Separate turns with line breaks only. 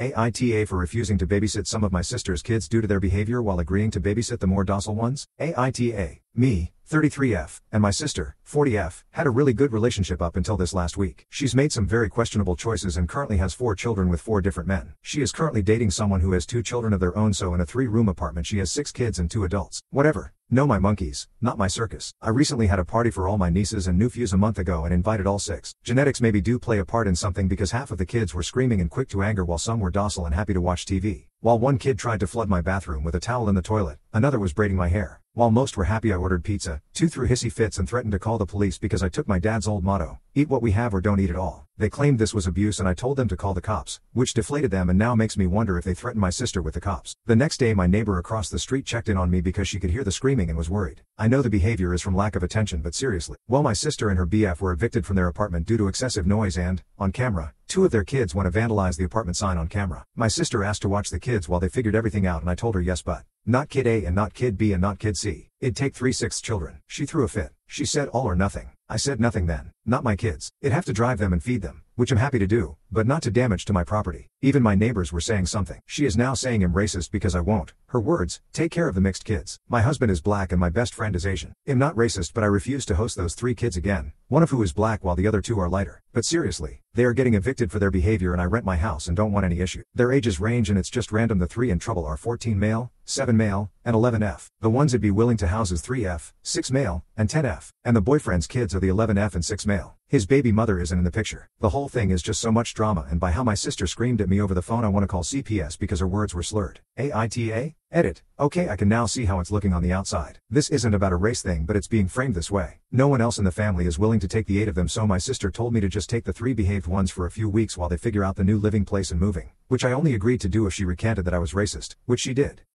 AITA for refusing to babysit some of my sister's kids due to their behavior while agreeing to babysit the more docile ones? AITA, me, 33F, and my sister, 40F, had a really good relationship up until this last week. She's made some very questionable choices and currently has four children with four different men. She is currently dating someone who has two children of their own so in a three-room apartment she has six kids and two adults. Whatever. No my monkeys, not my circus. I recently had a party for all my nieces and nephews a month ago and invited all six. Genetics maybe do play a part in something because half of the kids were screaming and quick to anger while some were docile and happy to watch TV. While one kid tried to flood my bathroom with a towel in the toilet, another was braiding my hair. While most were happy I ordered pizza, two threw hissy fits and threatened to call the police because I took my dad's old motto, eat what we have or don't eat at all. They claimed this was abuse and I told them to call the cops, which deflated them and now makes me wonder if they threatened my sister with the cops. The next day my neighbor across the street checked in on me because she could hear the screaming and was worried. I know the behavior is from lack of attention but seriously. Well my sister and her BF were evicted from their apartment due to excessive noise and, on camera, Two of their kids want to vandalize the apartment sign on camera. My sister asked to watch the kids while they figured everything out and I told her yes but. Not kid A and not kid B and not kid C. It'd take three-sixths children. She threw a fit. She said all or nothing. I said nothing then. Not my kids. It'd have to drive them and feed them, which I'm happy to do, but not to damage to my property. Even my neighbors were saying something. She is now saying I'm racist because I won't. Her words, take care of the mixed kids. My husband is black and my best friend is Asian. I'm not racist but I refuse to host those three kids again, one of who is black while the other two are lighter. But seriously, they are getting evicted for their behavior and I rent my house and don't want any issue. Their ages range and it's just random the three in trouble are 14 male, 7 male, and 11F. The ones that'd be willing to house is 3F, 6 male, and 10F. And the boyfriend's kids are the 11F and 6 male. His baby mother isn't in the picture. The whole thing is just so much drama and by how my sister screamed at me over the phone I want to call CPS because her words were slurred. AITA? Edit. Okay I can now see how it's looking on the outside. This isn't about a race thing but it's being framed this way. No one else in the family is willing to take the eight of them so my sister told me to just take the three behaved ones for a few weeks while they figure out the new living place and moving. Which I only agreed to do if she recanted that I was racist, which she did.